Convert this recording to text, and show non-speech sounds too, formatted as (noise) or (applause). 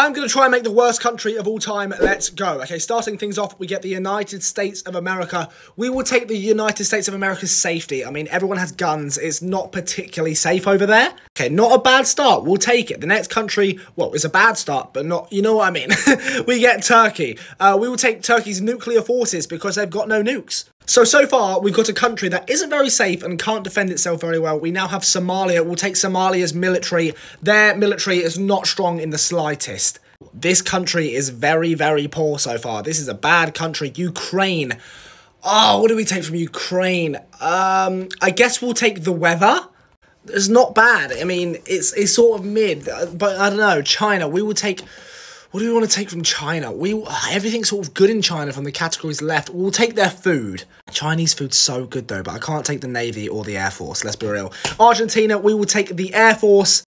I'm going to try and make the worst country of all time. Let's go. Okay, starting things off, we get the United States of America. We will take the United States of America's safety. I mean, everyone has guns. It's not particularly safe over there. Okay, not a bad start. We'll take it. The next country, well, it's a bad start, but not, you know what I mean. (laughs) we get Turkey. Uh, we will take Turkey's nuclear forces because they've got no nukes. So, so far, we've got a country that isn't very safe and can't defend itself very well. We now have Somalia. We'll take Somalia's military. Their military is not strong in the slightest. This country is very, very poor so far. This is a bad country. Ukraine. Oh, what do we take from Ukraine? Um, I guess we'll take the weather. It's not bad. I mean, it's it's sort of mid, but I don't know. China. We will take what do we want to take from China? We everything's sort of good in China from the categories left. We'll take their food. Chinese food's so good though, but I can't take the Navy or the Air Force. Let's be real. Argentina, we will take the Air Force.